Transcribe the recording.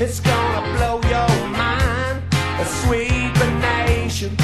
It's gonna blow your mind. A sweet nation.